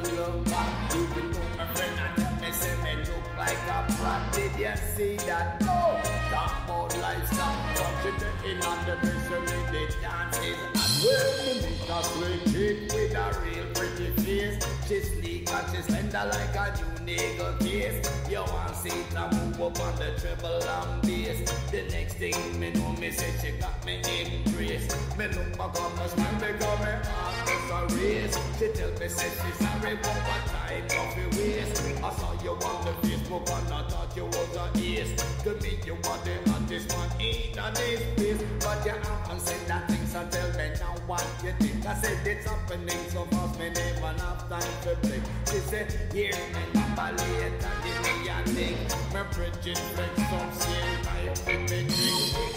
look back Even though my friend I tell me say me look like a brat Did you see that? No! Talk about lifestyle Touching the in on the misery The dance is at Well, me meet a sweet chick with a real pretty face. She's sleek and she's slender like a new nigga case You want see her move up on the treble and bass. The next thing me know me say she got me in grace. Me look back on the smile got me heart is a race. She tell me say she's a sorry but what time of your waist. I saw you on the Facebook and I thought you was a ace. To me you were the hottest man in a this place. But you haven't said that thing so tell me now what you think. I said it's happening so fast me never have time to blink. She said hear me number later give me a link. Me bridging flex some seal type with me.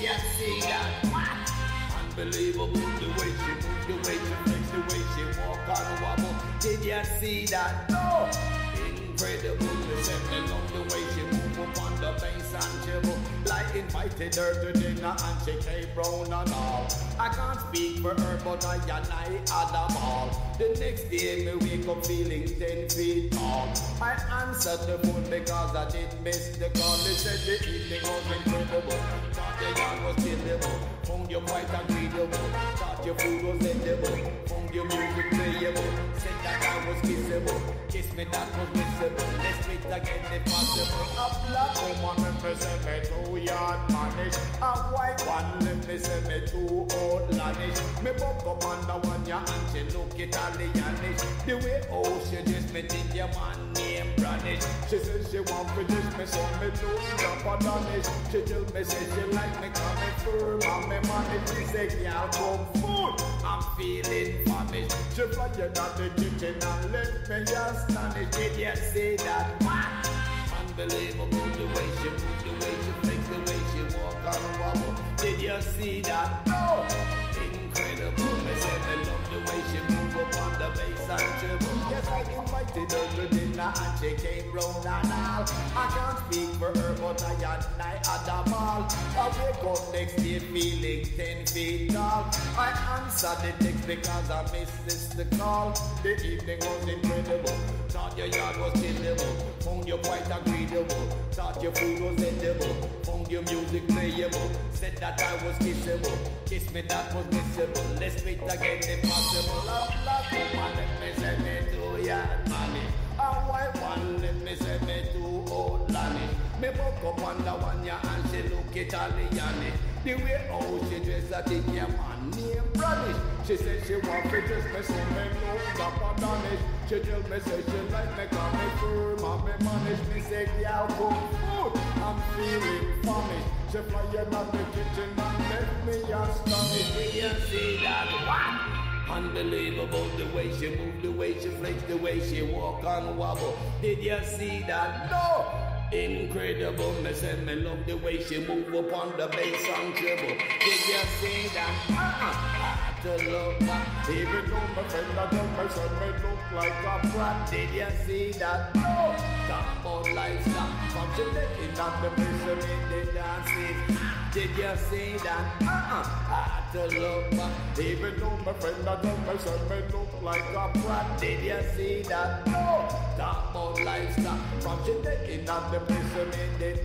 You see that? Unbelievable the way she see that? No. Incredible, me love the way she move up on the bass and treble. Like invited her to dinner and she came round and all. I can't speak for her, but I and I had a ball. The next day me wake up feeling ten feet tall. I answered the phone because I did miss the call. They said the evening was incredible. Thought the yard was killable. Found you quite agreeable. Thought your food was edible. Me that was missable. Let's meet again if possible. A black woman let me say me two yard manish. A white one let me say me two outlandish. Me buck up on the one ya and she look Italianish. The way oh she just me think your man name Branish. She says she want to just me so me look Japadanish. She tell me say she like me coming and me money. She say girl come food. I'm feeling famished. She fly you down the kitchen and left me astonished. Did you see that? What? Unbelievable the way she move, the way she flex, the way she walk on wobble. Did you see that? No. Incredible. Me say me love the way she move up on the bass and treble. Yes, I invited her to dinner and she came round and all. I can't speak for her, I and I had a ball. I wake up next day feeling ten feet tall. I answered the text because I missed the call. The evening was incredible. Thought your yard was killable. Found you quite agreeable. Thought your food was edible. Found your music playable. Said that I was kissable. Kiss me that was missable. Let's meet again if possible. A black woman let me say me to yard money. A white one let me say me to old lanny. Me buck up on the one ya and she look Italianish. The way how she dress I think your man named Branish. She said she want to dress me so me look Japadanish. She tell me say she like me cause me firm and me manage. Me say girl come food. I'm feeling famished. She fly in on the kitchen and left me astonished. Did you see that? What? Unbelievable the way she move, the way she flex, the way she walk and wobble. Did you see that? No. Incredible, me say me love the way she move up on the bass and treble. Did you see that? Uh-uh. To look back, even though my friend tell me say me look like a brat. Did you see that? Oh, no. Talk about lifestyle, from she living on the prison in the dances. Did you see that? Uh-uh. Had to look back, even though my friend tell me say me look like a brat. Did you see that? Oh, no. Talk livestock From she taking on the place to make them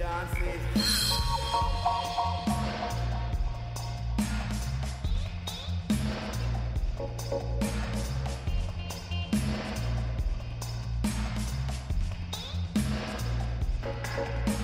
Thank